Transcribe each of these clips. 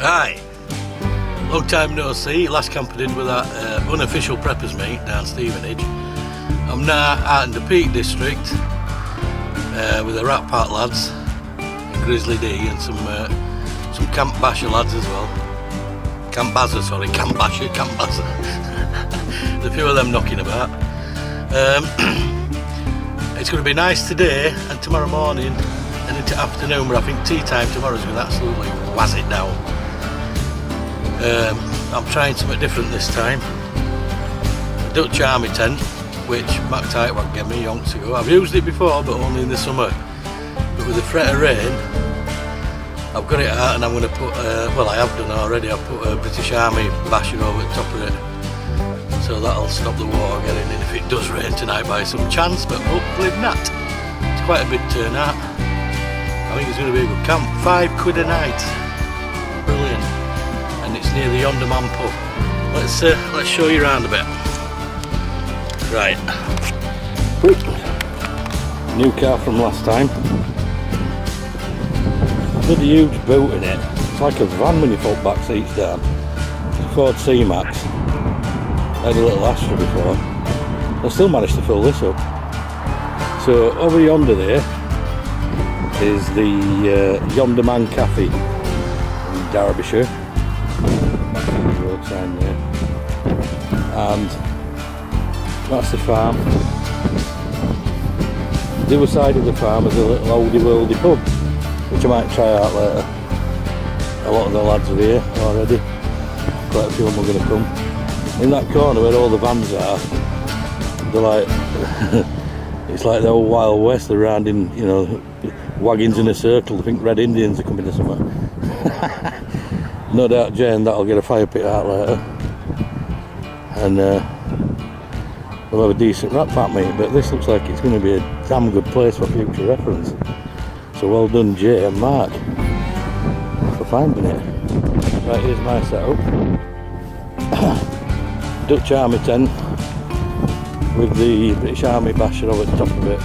Right. Long time no see. Last camp I did with that uh, unofficial preppers meet down Stevenage. I'm now out in the Peak District uh, with the Rat Pack lads, Grisly D, and some uh, some Camp Basher lads as well. Camp Bazzer, sorry, Camp Basher, Camp Bazzer. A few of them knocking about. Um, it's going to be nice today and tomorrow morning and into afternoon, but I think tea time tomorrow is going to absolutely waz it down. Um, I'm trying something different this time. Dutch Army tent, which Mac Tightwad gave me yonks ago. I've used it before, but only in the summer. But with the threat of rain, I've got it out and I'm going to put, uh, well I have done already, I've put a British Army basher over the top of it. So that'll stop the water getting in if it does rain tonight by some chance, but hopefully not. It's quite a big turnout. I think it's going to be a good camp. Five quid a night. Brilliant. Near the Yondermann pub. Let's, uh, let's show you around a bit. Right. New car from last time a huge boot in it. It's like a van when you fold back seats down. Ford C-Max. Had a little Astra before. I still managed to fill this up. So over yonder there is the uh, Yondermann Cafe in Derbyshire. And that's the farm. The other side of the farm is a little oldie worldy pub which I might try out later. A lot of the lads are here already. Quite a few of them are going to come. In that corner where all the vans are, they're like, it's like the old Wild West. They're round in, you know, wagons in a circle. I think Red Indians are coming to summer. no doubt Jane that'll get a fire pit out later. And uh, we'll have a decent rat pack meet, but this looks like it's going to be a damn good place for future reference. So well done Jay and Mark for finding it. Right, here's my setup. Dutch Army tent with the British Army basher over the top of it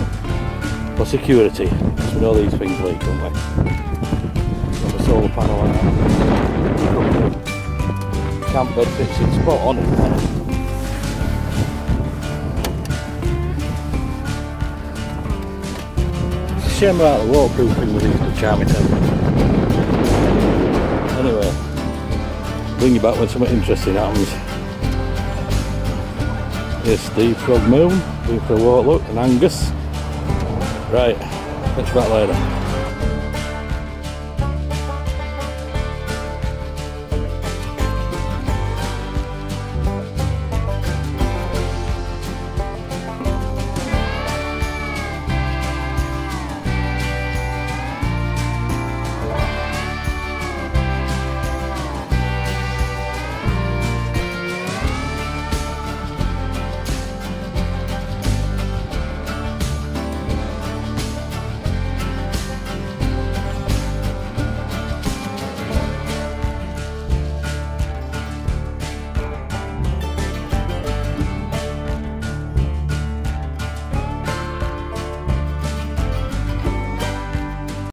for security. Because we know these things leak, don't we? Got the solar panel Camp bed fits in spot on it. shame about the waterproofing with these Dutch Army tents. Anyway, bring you back when something interesting happens. Here's Steve Frog Moon, doing for a walk look, and Angus. Right, catch you back later.